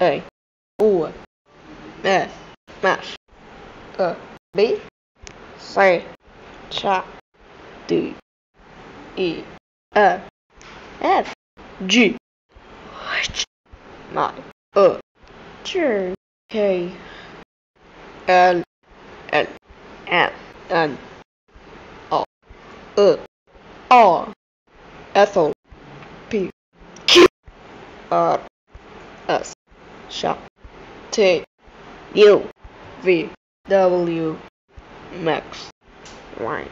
A U S Smash A B C Cha D E F F G H I A J K L L M N O S O P Q R Sharp T U V W Max. Y